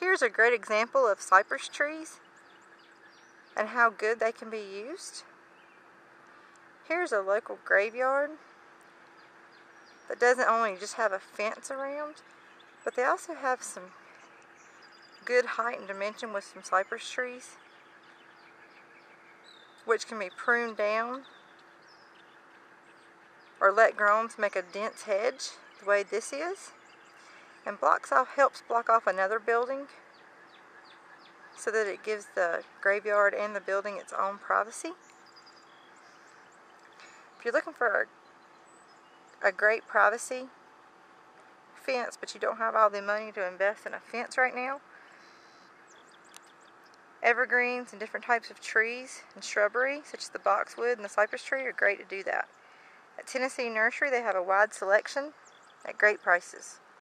Here's a great example of cypress trees and how good they can be used. Here's a local graveyard that doesn't only just have a fence around, but they also have some good height and dimension with some cypress trees, which can be pruned down or let grown to make a dense hedge the way this is. And blocks off helps block off another building so that it gives the graveyard and the building its own privacy. If you're looking for a, a great privacy fence, but you don't have all the money to invest in a fence right now, evergreens and different types of trees and shrubbery, such as the boxwood and the cypress tree, are great to do that. At Tennessee Nursery, they have a wide selection at great prices.